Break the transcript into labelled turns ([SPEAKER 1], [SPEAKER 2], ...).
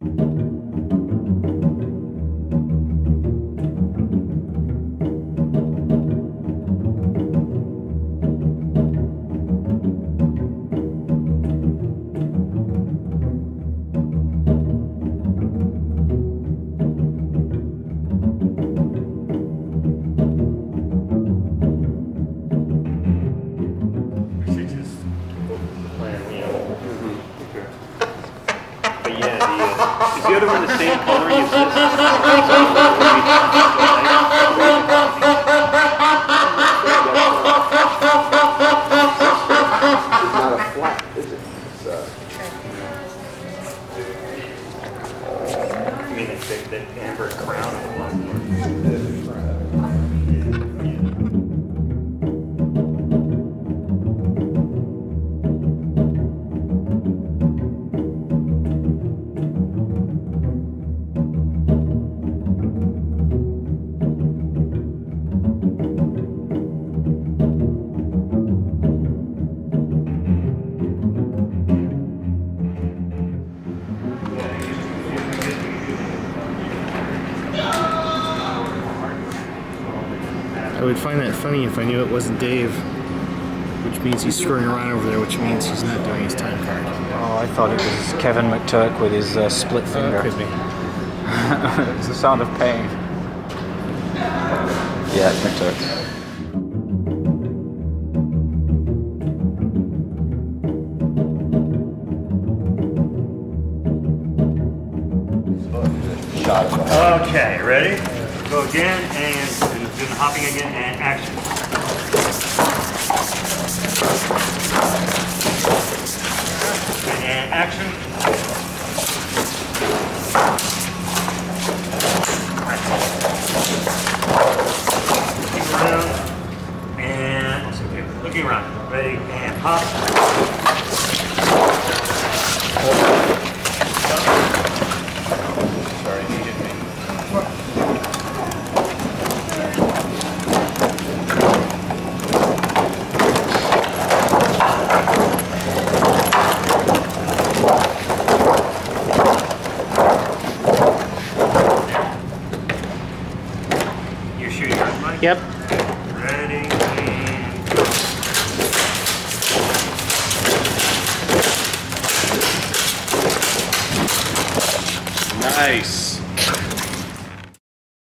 [SPEAKER 1] Six other one the same coloring
[SPEAKER 2] It's not a flat, is it? Uh,
[SPEAKER 1] I mean, the, the amber crown of the
[SPEAKER 3] I would find that funny if I knew it wasn't Dave, which means he's screwing around over there, which means he's not doing his time card.
[SPEAKER 4] Oh, I thought it was Kevin McTurk with his uh, split finger.
[SPEAKER 3] Could be.
[SPEAKER 4] it's the sound of pain. Yeah, it's McTurk.
[SPEAKER 2] shot of it.
[SPEAKER 1] Okay, ready? Go again and, and do the hopping again and action. And action. Looking around and okay, looking around. Ready and hop. Sorry, he hit me.
[SPEAKER 3] Yep.
[SPEAKER 1] Ready.
[SPEAKER 5] Nice.